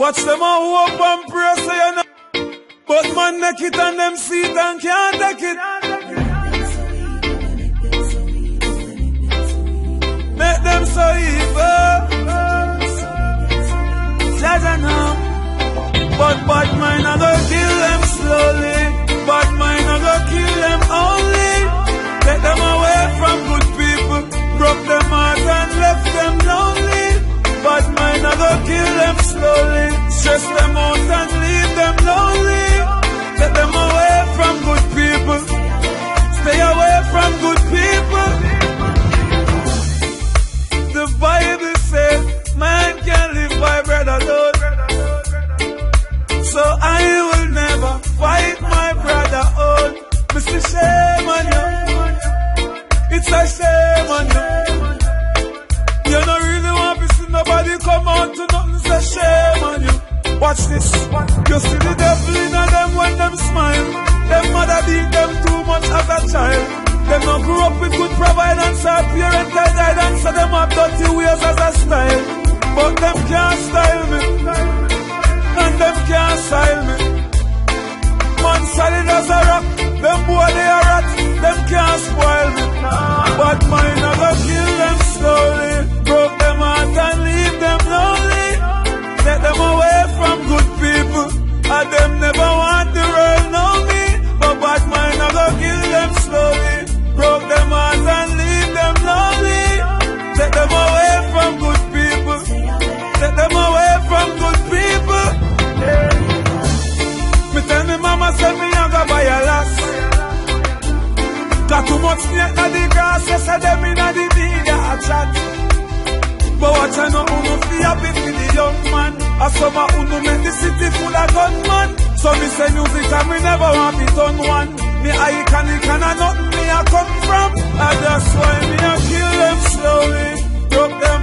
Watch them all hope and pray, so you know. But man, make it and them see it and can't take it. Watch this. You see the devil in them when them smile. Them mother beat them too much as a child. Them not grew up with good providence or parental guidance, so them have dirty ways as a style. But them can't style me, and them can't style me. Man solid as a rock, them boy they are rat, them can't spoil me. But mine I go kill say me a go buy a lass. Got too much snake at the grass, yes I them inna the media chat. But watch I know uno fi happy for the young man. A summer uno make the city full of gunman. So me say music and me never want be done one. Me iconic and a nothing me a come from. And that's why me a kill them slowly. Broke them